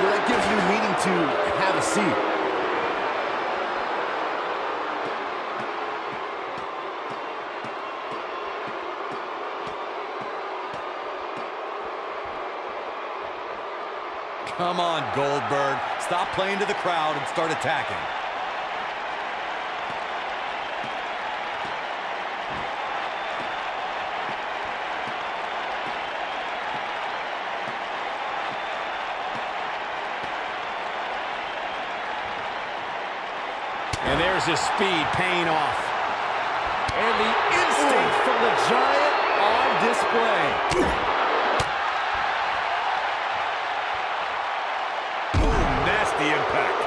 Well, that gives you meaning to have a seat. Come on, Goldberg. Stop playing to the crowd and start attacking. And there's his speed paying off. And the instinct from the Giant on display. Boom, Nasty impact.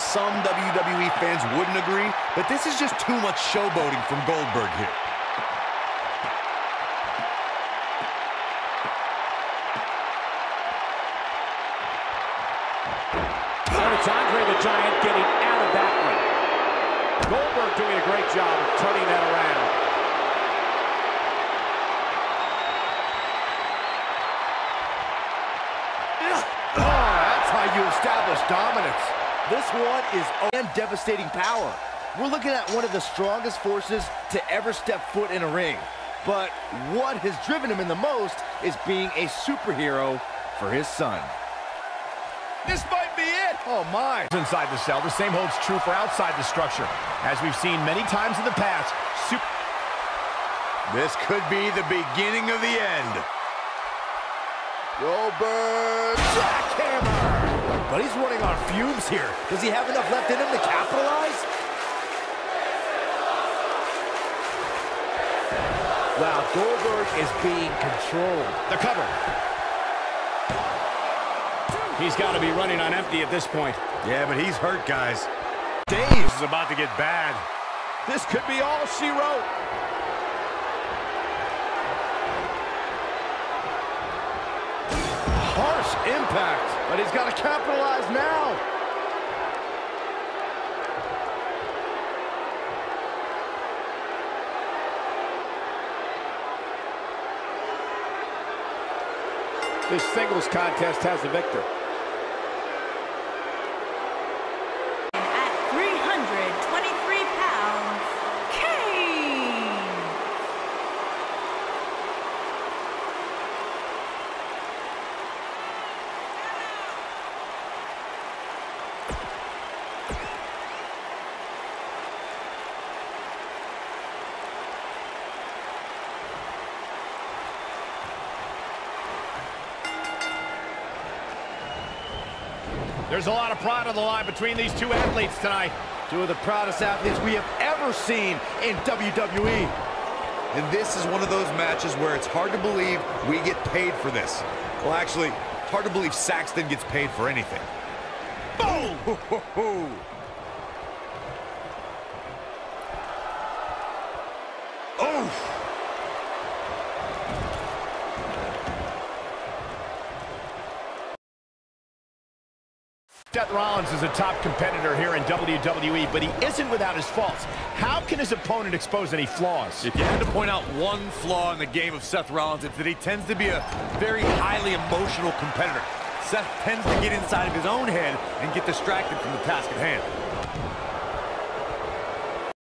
Some WWE fans wouldn't agree, but this is just too much showboating from Goldberg here. It's Andre the Giant getting out of that one. Goldberg doing a great job of turning that around. Oh, that's how you establish dominance. This one is and devastating power. We're looking at one of the strongest forces to ever step foot in a ring. But what has driven him in the most is being a superhero for his son. This might be it. Oh, my. inside the cell. The same holds true for outside the structure. As we've seen many times in the past, super This could be the beginning of the end. Goldberg jackhammer. But he's running on fumes here. Does he have enough left in him to capitalize? Wow, Goldberg is being controlled. the cover. He's got to be running on empty at this point. Yeah, but he's hurt, guys. Dave this is about to get bad. This could be all she wrote. Harsh impact, but he's got to capitalize now. This singles contest has a victor. There's a lot of pride on the line between these two athletes tonight. Two of the proudest athletes we have ever seen in WWE. And this is one of those matches where it's hard to believe we get paid for this. Well, actually, it's hard to believe Saxton gets paid for anything. Boom! Oh! Seth Rollins is a top competitor here in WWE, but he isn't without his faults. How can his opponent expose any flaws? If you had to point out one flaw in the game of Seth Rollins, it's that he tends to be a very highly emotional competitor. Seth tends to get inside of his own head and get distracted from the task at hand.